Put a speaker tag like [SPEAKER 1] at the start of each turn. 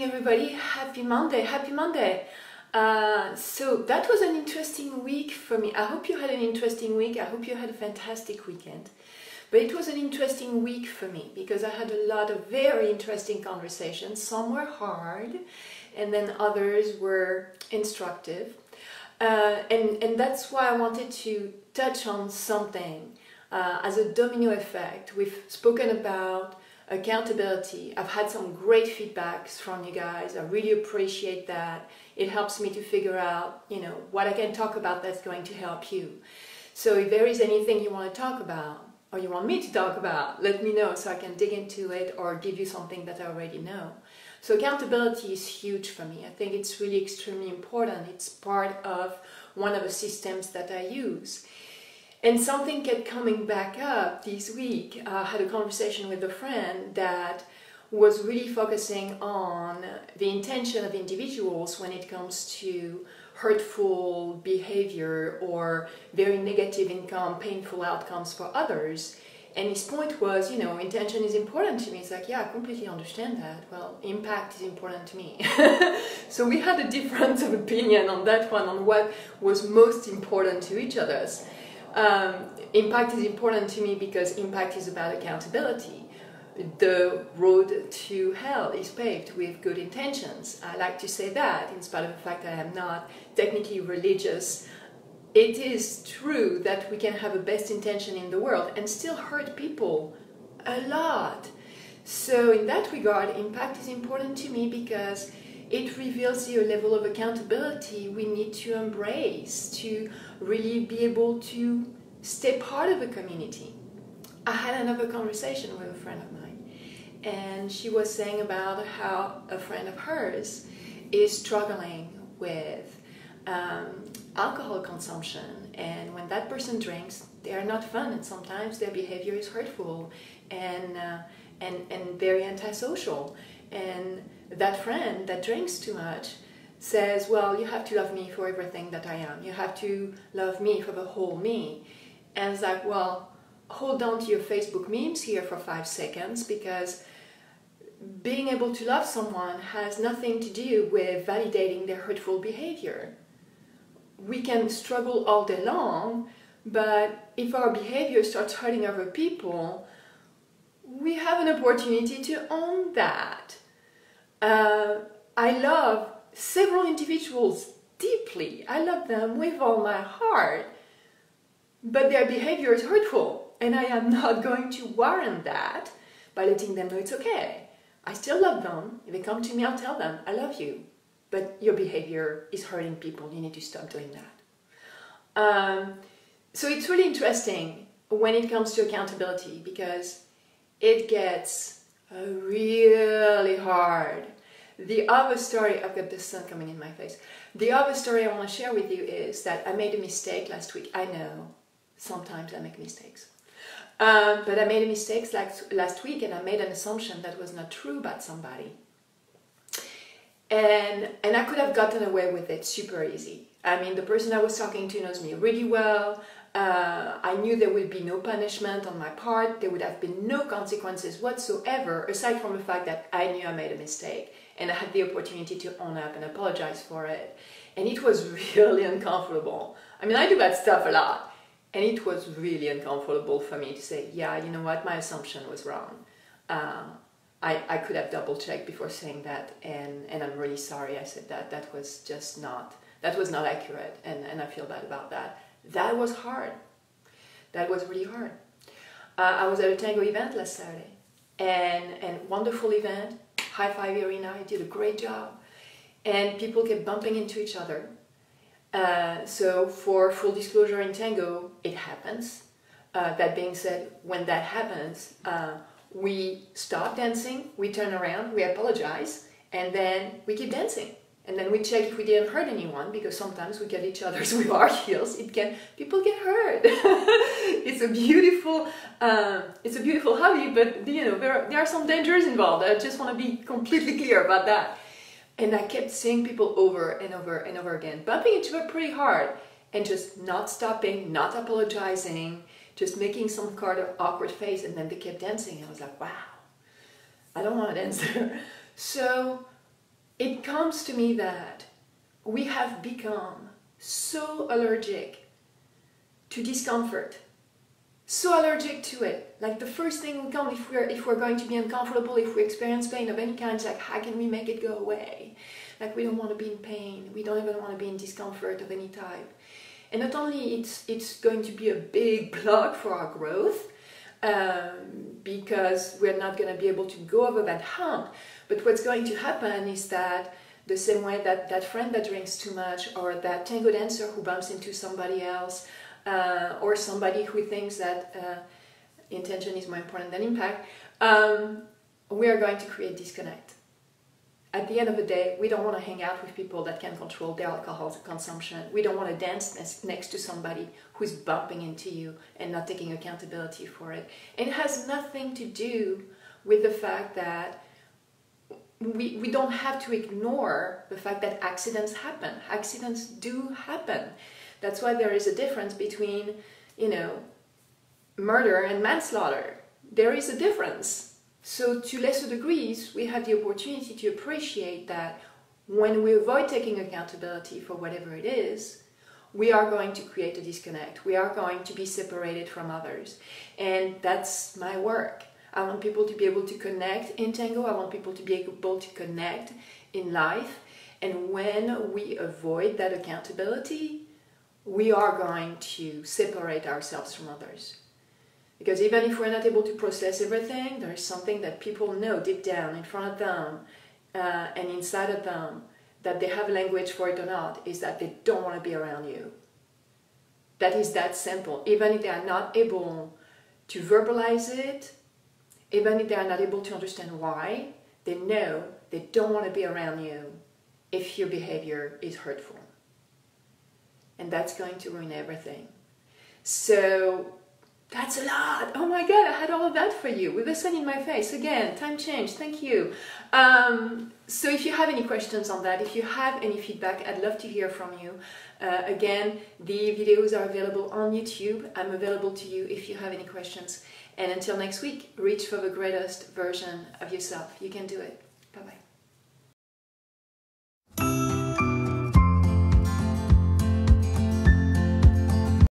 [SPEAKER 1] morning, everybody. Happy Monday. Happy Monday. Uh, so that was an interesting week for me. I hope you had an interesting week. I hope you had a fantastic weekend. But it was an interesting week for me because I had a lot of very interesting conversations. Some were hard, and then others were instructive. Uh, and, and that's why I wanted to touch on something uh, as a domino effect. We've spoken about accountability. I've had some great feedbacks from you guys. I really appreciate that. It helps me to figure out, you know, what I can talk about that's going to help you. So if there is anything you want to talk about or you want me to talk about, let me know so I can dig into it or give you something that I already know. So accountability is huge for me. I think it's really extremely important. It's part of one of the systems that I use. And something kept coming back up this week. I had a conversation with a friend that was really focusing on the intention of individuals when it comes to hurtful behavior or very negative income, painful outcomes for others. And his point was, you know, intention is important to me. It's like, yeah, I completely understand that. Well, impact is important to me. so we had a difference of opinion on that one, on what was most important to each of us. Um, impact is important to me because impact is about accountability. The road to hell is paved with good intentions. I like to say that, in spite of the fact that I am not technically religious. It is true that we can have a best intention in the world and still hurt people a lot. So, in that regard, impact is important to me because it reveals you a level of accountability we need to embrace to really be able to stay part of a community. I had another conversation with a friend of mine, and she was saying about how a friend of hers is struggling with um, alcohol consumption, and when that person drinks, they are not fun, and sometimes their behavior is hurtful and uh, and and very antisocial. And that friend that drinks too much says, Well, you have to love me for everything that I am. You have to love me for the whole me. And it's like, Well, hold on to your Facebook memes here for five seconds because being able to love someone has nothing to do with validating their hurtful behavior. We can struggle all day long, but if our behavior starts hurting other people, we have an opportunity to own that. Uh, I love several individuals deeply. I love them with all my heart. But their behavior is hurtful, and I am not going to warrant that by letting them know it's okay. I still love them. If they come to me, I'll tell them, I love you. But your behavior is hurting people. You need to stop doing that. Um, so it's really interesting when it comes to accountability because it gets really hard. The other story, I've got the sun coming in my face. The other story I want to share with you is that I made a mistake last week. I know, sometimes I make mistakes. Um, but I made a mistake last, last week and I made an assumption that was not true about somebody. And, and I could have gotten away with it super easy. I mean, the person I was talking to knows me really well. Uh, I knew there would be no punishment on my part. There would have been no consequences whatsoever, aside from the fact that I knew I made a mistake and I had the opportunity to own up and apologize for it. And it was really uncomfortable. I mean, I do that stuff a lot, and it was really uncomfortable for me to say, yeah, you know what, my assumption was wrong. Uh, I, I could have double checked before saying that, and, and I'm really sorry I said that. That was just not, that was not accurate, and, and I feel bad about that. That was hard. That was really hard. Uh, I was at a tango event last Saturday, and and wonderful event, High Five Arena. I did a great job, and people kept bumping into each other. Uh, so for full disclosure in tango, it happens. Uh, that being said, when that happens, uh, we stop dancing, we turn around, we apologize, and then we keep dancing and then we check if we didn't hurt anyone because sometimes we get each other's with our heels it can people get hurt. It's a beautiful uh, it's a beautiful hobby but you know there are, there are some dangers involved. I just want to be completely clear about that. And i kept seeing people over and over and over again bumping each other pretty hard and just not stopping not apologizing just making some kind of awkward face and then they kept dancing. I was like wow. I don't want to dance there. So it comes to me that we have become so allergic to discomfort. So allergic to it. Like the first thing will come if we're if we're going to be uncomfortable if we experience pain of any kind like how can we make it go away? Like we don't want to be in pain. We don't even want to be in discomfort of any type. And not only it's it's going to be a big block for our growth um, because we're not going to be able to go over that hump but what's going to happen is that the same way that that friend that drinks too much or that tango dancer who bumps into somebody else uh, or somebody who thinks that uh, intention is more important than impact, um, we are going to create disconnect. At the end of the day, we don't want to hang out with people that can control their alcohol consumption. We don't want to dance next to somebody who's bumping into you and not taking accountability for it. And it has nothing to do with the fact that we, we don't have to ignore the fact that accidents happen. Accidents do happen. That's why there is a difference between, you know, murder and manslaughter. There is a difference. So to lesser degrees, we have the opportunity to appreciate that when we avoid taking accountability for whatever it is, we are going to create a disconnect. We are going to be separated from others. And that's my work. I want people to be able to connect in tango. I want people to be able to connect in life. And when we avoid that accountability, we are going to separate ourselves from others. Because even if we're not able to process everything, there is something that people know deep down in front of them uh, and inside of them that they have language for it or not, is that they don't want to be around you. That is that simple. Even if they are not able to verbalize it, even if they are not able to understand why, they know they don't want to be around you if your behavior is hurtful. And that's going to ruin everything. So that's a lot. Oh my God, I had all of that for you with the sun in my face. Again, time change. Thank you. Um, so if you have any questions on that, if you have any feedback, I'd love to hear from you. Uh, again, the videos are available on YouTube. I'm available to you if you have any questions. And until next week, reach for the greatest version of yourself. You can do it. Bye bye.